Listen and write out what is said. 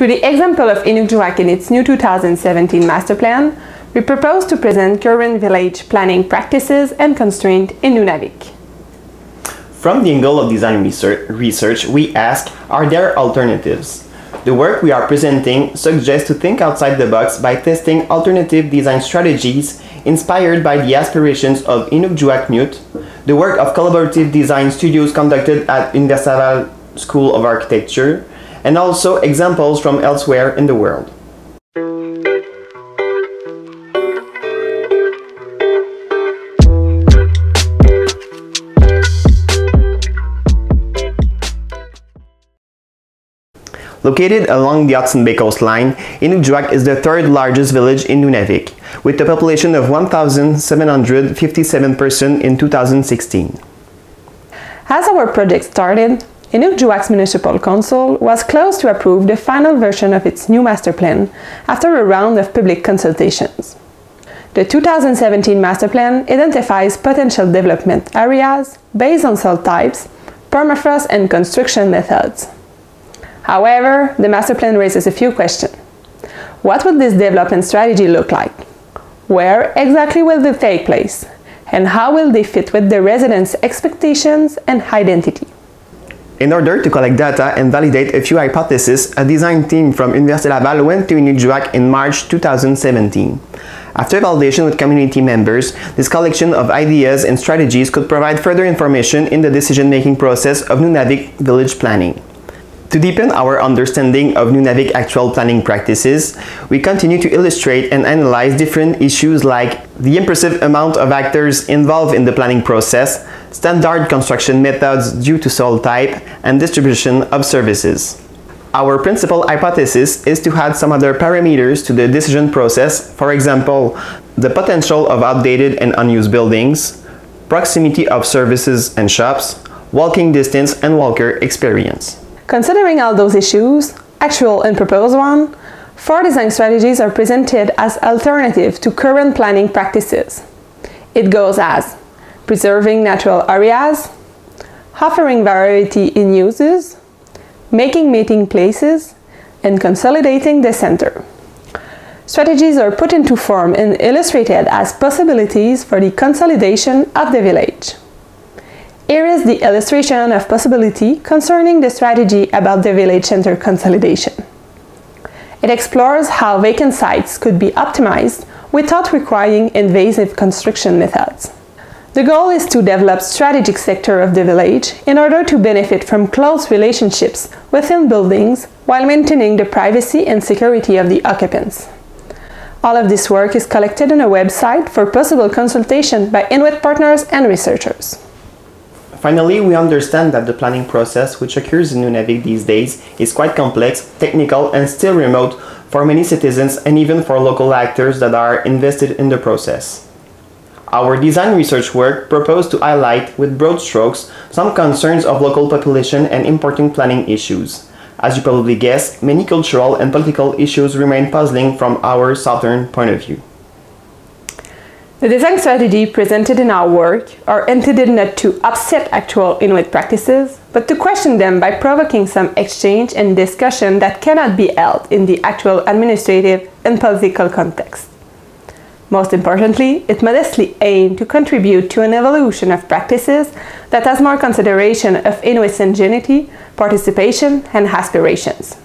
Through the example of Inukjuak in its new 2017 master plan, we propose to present current village planning practices and constraints in Nunavik. From the angle of design research, we ask, are there alternatives? The work we are presenting suggests to think outside the box by testing alternative design strategies inspired by the aspirations of Inukjuak the work of collaborative design studios conducted at University School of Architecture, and also examples from elsewhere in the world. Located along the Hudson Bay coastline, Inukjuak is the third largest village in Nunavik, with a population of 1,757 persons in 2016. As our project started, Inukjuak's Municipal Council was close to approve the final version of its new master plan after a round of public consultations. The 2017 master plan identifies potential development areas based on soil types, permafrost and construction methods. However, the master plan raises a few questions. What will this development strategy look like? Where exactly will they take place? And how will they fit with the residents' expectations and identity? In order to collect data and validate a few hypotheses, a design team from Université Laval went to Inukjuak in March 2017. After validation with community members, this collection of ideas and strategies could provide further information in the decision-making process of Nunavik village planning. To deepen our understanding of Nunavik actual planning practices, we continue to illustrate and analyze different issues like the impressive amount of actors involved in the planning process, standard construction methods due to soil type, and distribution of services. Our principal hypothesis is to add some other parameters to the decision process, for example, the potential of outdated and unused buildings, proximity of services and shops, walking distance and walker experience. Considering all those issues, actual and proposed one, four design strategies are presented as alternative to current planning practices. It goes as preserving natural areas, offering variety in uses, making meeting places, and consolidating the center. Strategies are put into form and illustrated as possibilities for the consolidation of the village. Here is the illustration of possibility concerning the strategy about the village center consolidation. It explores how vacant sites could be optimized without requiring invasive construction methods. The goal is to develop strategic sector of the village in order to benefit from close relationships within buildings while maintaining the privacy and security of the occupants. All of this work is collected on a website for possible consultation by Inuit partners and researchers. Finally, we understand that the planning process which occurs in Nunavik these days is quite complex, technical, and still remote for many citizens and even for local actors that are invested in the process. Our design research work proposed to highlight, with broad strokes, some concerns of local population and important planning issues. As you probably guess, many cultural and political issues remain puzzling from our southern point of view. The design strategy presented in our work are intended not to upset actual Inuit practices, but to question them by provoking some exchange and discussion that cannot be held in the actual administrative and political context. Most importantly, it modestly aimed to contribute to an evolution of practices that has more consideration of Inuit ingenuity, participation, and aspirations.